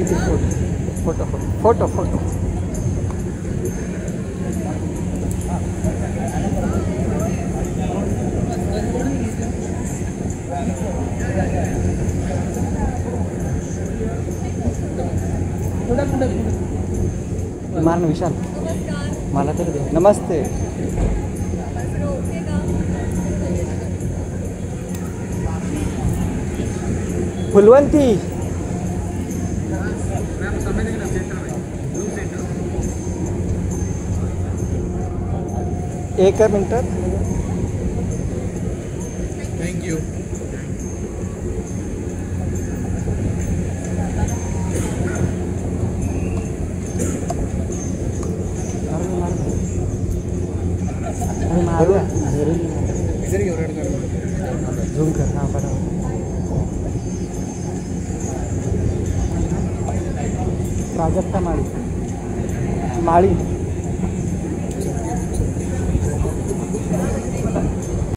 इथे photo photo photo photo मार विशाल। मला तर दे। नमस्ते। फुलवंती। एक मिनटात थँक्यू अरे मारू इधर घेऊ रेड कर झूम कर हाँ बरोबर। प्राजक्ता माड़ी माळी.